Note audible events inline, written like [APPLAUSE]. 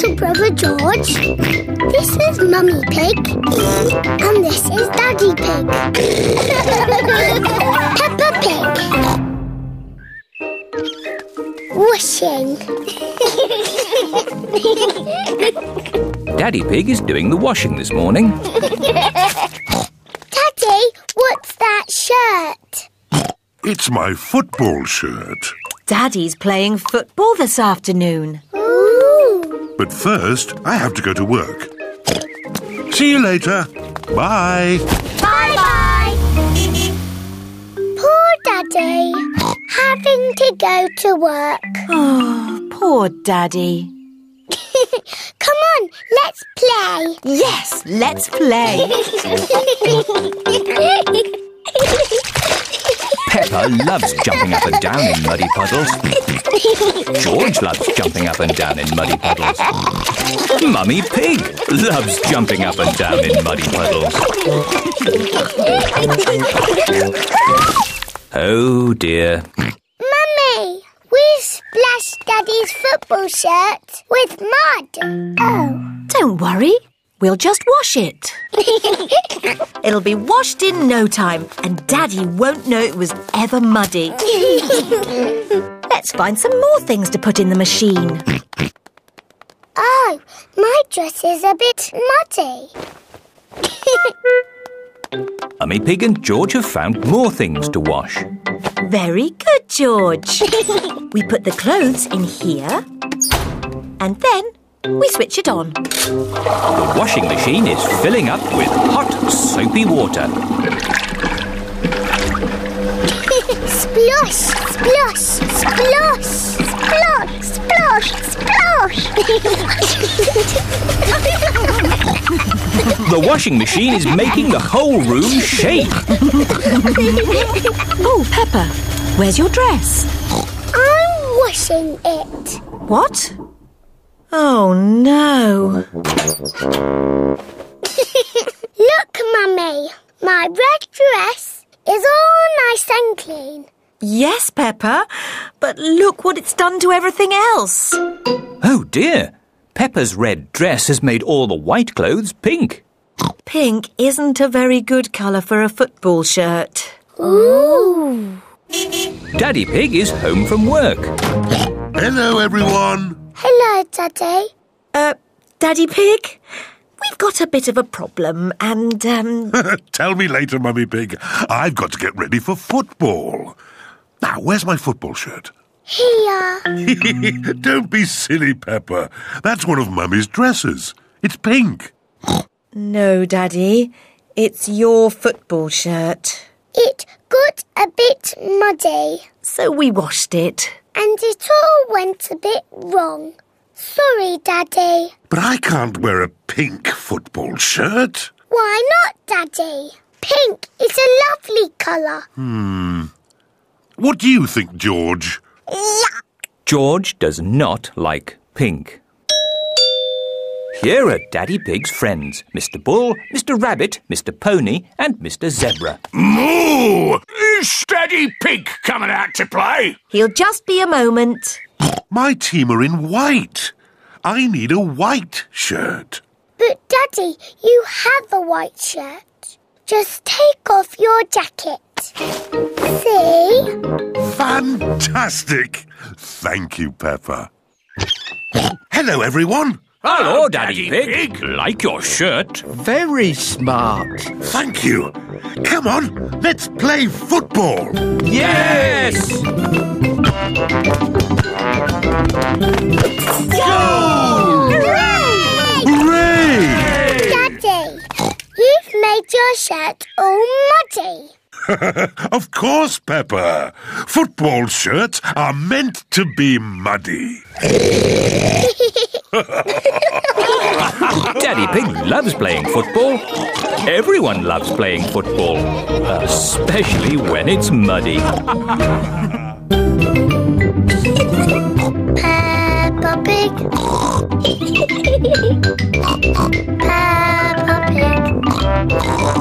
little brother George. This is Mummy Pig. And this is Daddy Pig. [LAUGHS] Peppa Pig. Washing. [LAUGHS] Daddy Pig is doing the washing this morning. [LAUGHS] Daddy, what's that shirt? It's my football shirt. Daddy's playing football this afternoon. Ooh. But first, I have to go to work. See you later. Bye. Bye bye. Poor Daddy. Having to go to work. Oh, poor Daddy. [LAUGHS] Come on, let's play. Yes, let's play. [LAUGHS] Peppa loves jumping up and down in muddy puddles. George loves jumping up and down in muddy puddles. Mummy Pig loves jumping up and down in muddy puddles. Oh dear. Mummy, we splashed Daddy's football shirt with mud. Oh. Don't worry, we'll just wash it. [LAUGHS] It'll be washed in no time, and Daddy won't know it was ever muddy. [LAUGHS] Let's find some more things to put in the machine. oh, my dress is a bit muddy. [LAUGHS] Mummy Pig and George have found more things to wash. Very good, George. we put the clothes in here, and then we switch it on. The washing machine is filling up with hot, soapy water. Splosh, splosh, splosh, splosh, splosh, splosh. The washing machine is making the whole room shake. Oh, Peppa, where's your dress? I'm washing it. What? Oh, no. [LAUGHS] Look, Mummy, my red dress is all nice and clean. Yes, Peppa, but look what it's done to everything else. Oh dear. Peppa's red dress has made all the white clothes pink. Pink isn't a very good colour for a football shirt. Ooh. Daddy Pig is home from work. Hello, everyone. Hello, Daddy. Uh, Daddy Pig, we've got a bit of a problem, and, um, [LAUGHS] Tell me later, Mummy Pig. I've got to get ready for football. Now, where's my football shirt? Here. [LAUGHS] Don't be silly, Peppa. That's one of Mummy's dresses. It's pink. no, Daddy, it's your football shirt. It got a bit muddy So we washed it. And it all went a bit wrong. Sorry, Daddy. But I can't wear a pink football shirt. Why not, Daddy? Pink is a lovely colour. Hmm. What do you think, George? George does not like pink. Here are Daddy Pig's friends Mr. Bull, Mr. Rabbit, Mr. Pony, and Mr. Zebra. Moo! Is Daddy Pig coming out to play? He'll just be a moment. My team are in white. I need a white shirt. But, Daddy, you have a white shirt. Just take off your jacket. See? Fantastic! Thank you, Peppa. Hello, everyone. Hello, oh, Daddy, Pig. Like your shirt. Very smart. Thank you. Come on, let's play football. Yes! Hooray! Hooray! Daddy, you've made your shirt all muddy. [LAUGHS] of course, Peppa. Football shirts are meant to be muddy. [LAUGHS] Loves playing football. Everyone loves playing football, especially when it's muddy. Peppa Pig. [LAUGHS] Peppa Pig.